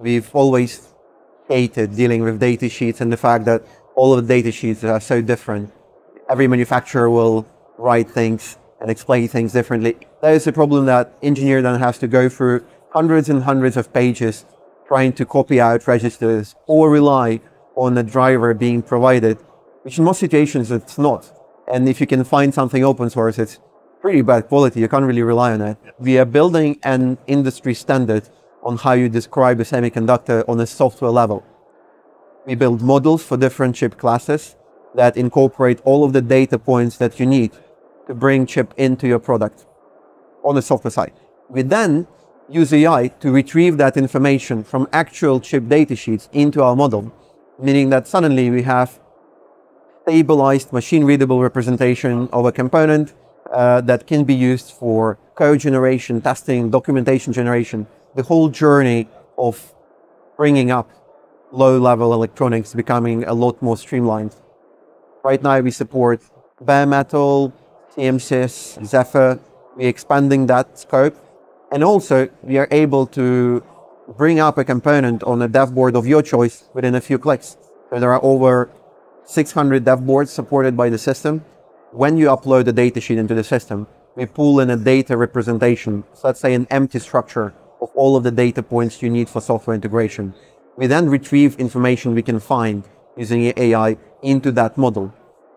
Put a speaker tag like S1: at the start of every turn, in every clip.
S1: we've always hated dealing with data sheets and the fact that all of the data sheets are so different. Every manufacturer will write things and explain things differently. That is a problem that engineer then has to go through hundreds and hundreds of pages trying to copy out registers or rely on a driver being provided, which in most situations it's not. And if you can find something open source, it's pretty bad quality. You can't really rely on it. We are building an industry standard on how you describe a semiconductor on a software level. We build models for different chip classes that incorporate all of the data points that you need to bring chip into your product on the software side. We then use AI to retrieve that information from actual chip datasheets into our model, meaning that suddenly we have stabilized machine readable representation of a component uh, that can be used for code generation, testing, documentation generation, the whole journey of bringing up low level electronics becoming a lot more streamlined. Right now we support bare metal, CMSIS, Zephyr. We're expanding that scope. And also we are able to bring up a component on a dev board of your choice within a few clicks. So there are over 600 dev boards supported by the system when you upload a datasheet into the system, we pull in a data representation, so let's say an empty structure of all of the data points you need for software integration. We then retrieve information we can find using AI into that model.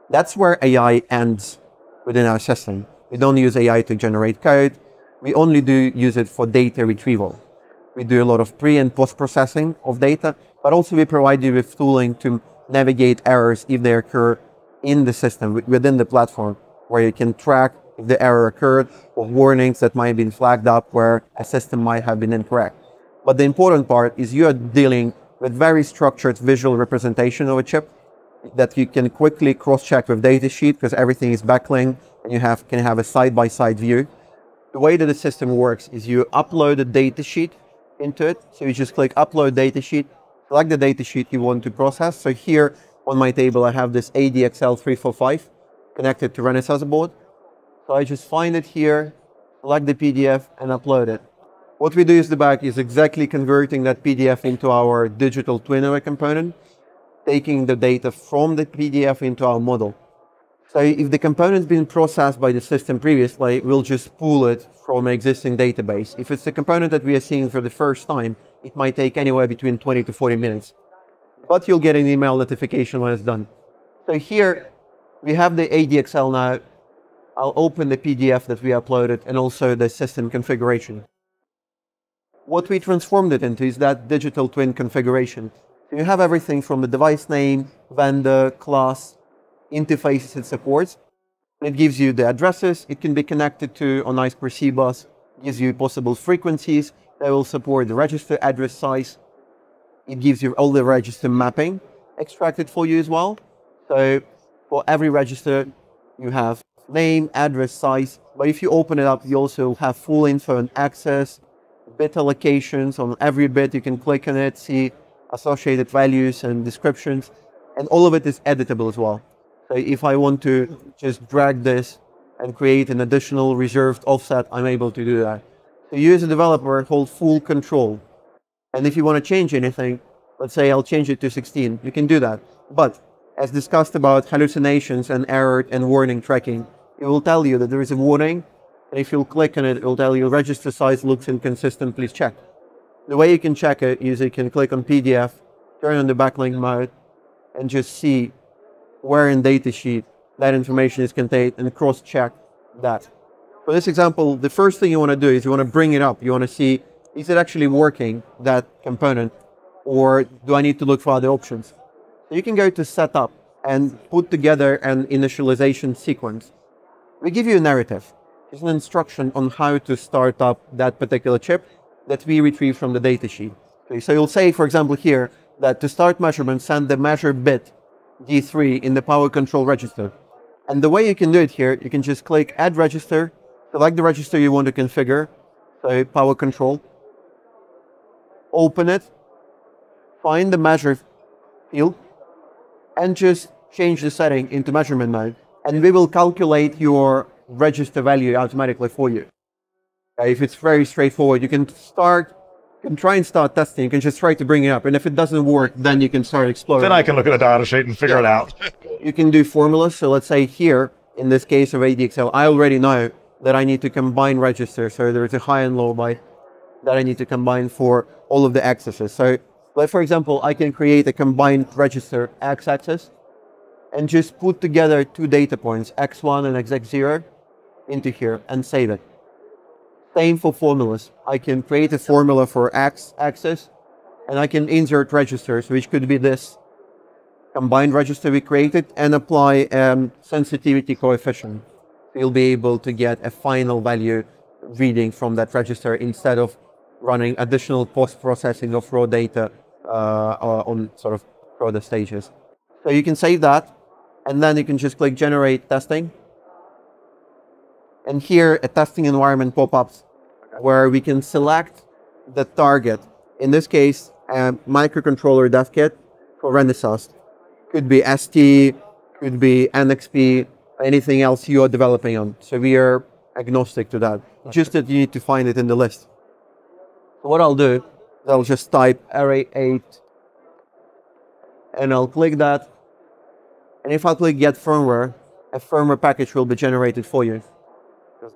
S1: That's where AI ends within our system. We don't use AI to generate code. We only do use it for data retrieval. We do a lot of pre and post processing of data, but also we provide you with tooling to navigate errors if they occur in the system, within the platform, where you can track if the error occurred or warnings that might have been flagged up where a system might have been incorrect. But the important part is you are dealing with very structured visual representation of a chip that you can quickly cross-check with datasheet because everything is backlinked and you have, can have a side-by-side view. The way that the system works is you upload a datasheet into it. So you just click upload datasheet, select the datasheet you want to process. So here on my table, I have this ADXL345 connected to Renesas board. So I just find it here, select the PDF and upload it. What we do is the back is exactly converting that PDF into our digital twin of a component, taking the data from the PDF into our model. So if the component's been processed by the system previously, we'll just pull it from an existing database. If it's a component that we are seeing for the first time, it might take anywhere between 20 to 40 minutes but you'll get an email notification when it's done. So here we have the ADXL now. I'll open the PDF that we uploaded and also the system configuration. What we transformed it into is that digital twin configuration. You have everything from the device name, vendor, class, interfaces it supports. It gives you the addresses it can be connected to on I2C bus, gives you possible frequencies that will support the register address size, it gives you all the register mapping extracted for you as well. So for every register, you have name, address, size. But if you open it up, you also have full info and access, bit allocations on every bit. You can click on it, see associated values and descriptions. And all of it is editable as well. So if I want to just drag this and create an additional reserved offset, I'm able to do that. So you as a developer hold full control and if you want to change anything, let's say I'll change it to 16, you can do that. But as discussed about hallucinations and error and warning tracking, it will tell you that there is a warning. And if you click on it, it will tell you register size looks inconsistent, please check. The way you can check it is you can click on PDF, turn on the backlink mode, and just see where in datasheet that information is contained and cross-check that. For this example, the first thing you want to do is you want to bring it up. You want to see is it actually working, that component, or do I need to look for other options? You can go to setup and put together an initialization sequence. We give you a narrative. It's an instruction on how to start up that particular chip that we retrieve from the datasheet. Okay, so you'll say, for example, here that to start measurement, send the measure bit D3 in the power control register. And the way you can do it here, you can just click add register, select the register you want to configure, so power control, open it, find the measure field, and just change the setting into measurement mode. And we will calculate your register value automatically for you. if it's very straightforward, you can start can try and start testing. You can just try to bring it up. And if it doesn't work, then you can start exploring.
S2: Then I can look at a data sheet and figure it out.
S1: you can do formulas. So let's say here, in this case of ADXL, I already know that I need to combine registers. So there's a high and low byte that I need to combine for all of the accesses. So, like for example, I can create a combined register X axis and just put together two data points, X1 and XX0, into here and save it. Same for formulas. I can create a formula for X axis and I can insert registers, which could be this combined register we created and apply um, sensitivity coefficient. You'll be able to get a final value reading from that register instead of running additional post-processing of raw data uh, on sort of further stages. So you can save that and then you can just click generate testing. And here a testing environment pop-ups where we can select the target. In this case, a microcontroller dev kit for Renesas. Could be ST, could be NXP, anything else you are developing on. So we are agnostic to that. Just that you need to find it in the list. So what I'll do is I'll just type RA8 and I'll click that and if I click get firmware, a firmware package will be generated for you.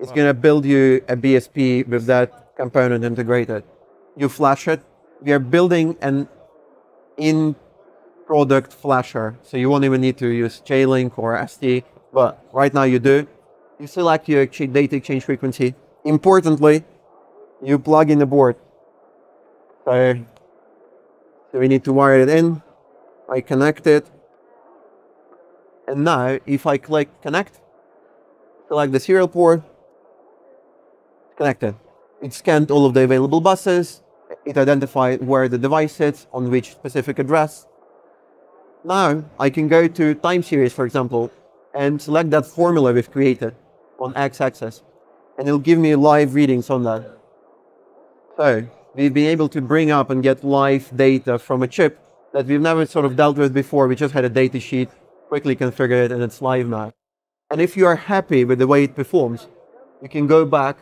S1: It's going to build you a BSP with that component integrated. You flash it. We are building an in product flasher. So you won't even need to use JLink or ST, but right now you do. You select your data exchange frequency. Importantly, you plug in the board. So, so we need to wire it in. I connect it. And now, if I click connect, select the serial port, connected. It scanned all of the available buses. It identified where the device sits, on which specific address. Now, I can go to time series, for example, and select that formula we've created on x-axis. And it'll give me live readings on that. So, we've been able to bring up and get live data from a chip that we've never sort of dealt with before. We just had a data sheet quickly configure it and it's live now. And if you are happy with the way it performs, you can go back,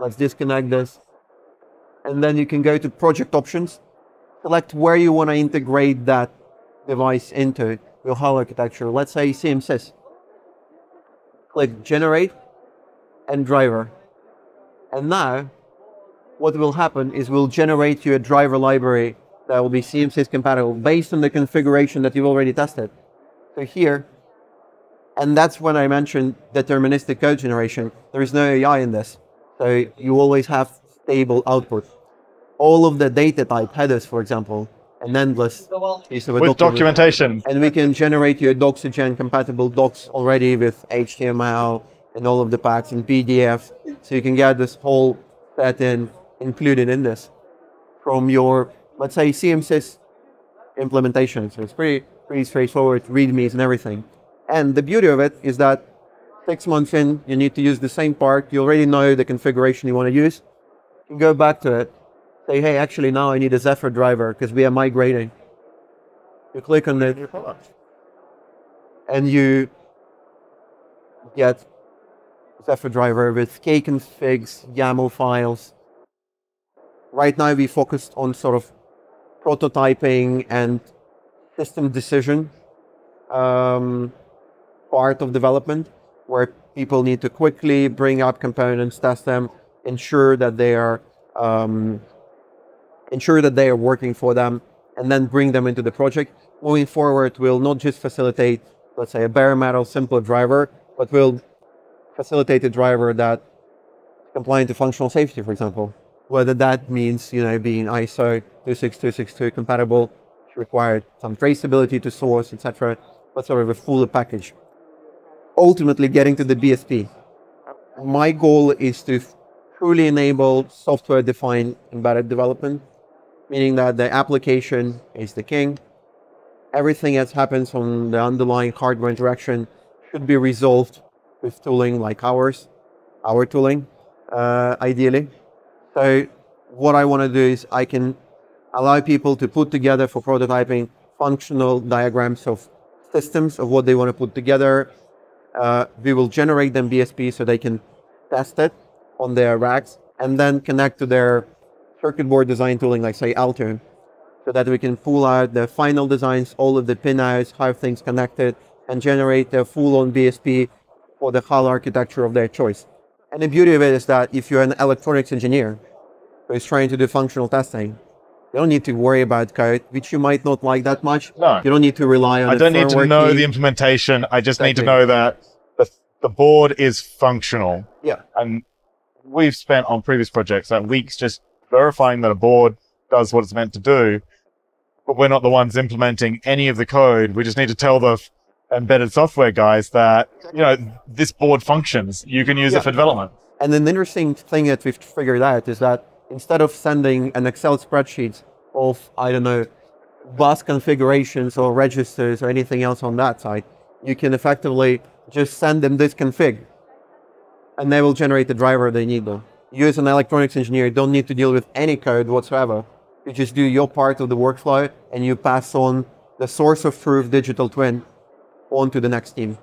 S1: let's disconnect this, and then you can go to project options, select where you want to integrate that device into your whole architecture. Let's say CMSIS. Click generate and driver. And now what will happen is we'll generate you a driver library that will be CMSIS compatible based on the configuration that you've already tested. So here, and that's when I mentioned deterministic code generation. There is no AI in this. So you always have stable output. All of the data type headers, for example, an endless
S2: piece of with documentation.
S1: And we can generate your Doxygen compatible docs already with HTML and all of the packs in PDF. So you can get this whole set in included in this from your, let's say, CMSIS implementation. So it's pretty pretty straightforward, readmes and everything. And the beauty of it is that six months in, you need to use the same part. You already know the configuration you want to use. You can go back to it, say, hey, actually now I need a Zephyr driver because we are migrating. You click on it, and you get Zephyr driver with kconfigs, YAML files. Right now we focused on sort of prototyping and system decision um, part of development where people need to quickly bring up components, test them, ensure that they are um, ensure that they are working for them, and then bring them into the project. Moving forward, we'll not just facilitate, let's say, a bare metal simple driver, but we'll facilitate a driver that compliant to functional safety, for example. Whether that means, you know, being ISO 26262 compatible required some traceability to source, etc., but sort of a fuller package. Ultimately, getting to the BSP. My goal is to truly enable software-defined embedded development, meaning that the application is the king. Everything that happens on the underlying hardware interaction should be resolved with tooling like ours, our tooling, uh, ideally. So what I want to do is I can allow people to put together for prototyping functional diagrams of systems of what they want to put together. Uh, we will generate them BSP so they can test it on their racks and then connect to their circuit board design tooling like say Altium, so that we can pull out the final designs, all of the pinouts, how things connected, and generate a full-on BSP for the HAL architecture of their choice. And the beauty of it is that if you're an electronics engineer who is trying to do functional testing, you don't need to worry about code, which you might not like that much.
S2: No.
S1: You don't need to rely on
S2: I don't need to know
S1: key.
S2: the implementation. I just need to know that the, the board is functional.
S1: Yeah.
S2: And we've spent on previous projects like weeks just verifying that a board does what it's meant to do, but we're not the ones implementing any of the code. We just need to tell the embedded software guys that, you know, this board functions. You can use
S1: Yeah.
S2: it for development.
S1: And an interesting thing that we've figured out is that instead of sending an Excel spreadsheet of, I don't know, bus configurations or registers or anything else on that side, you can effectively just send them this config and they will generate the driver they need though. You as an electronics engineer don't need to deal with any code whatsoever. You just do your part of the workflow and you pass on the source of truth digital twin onto the next team.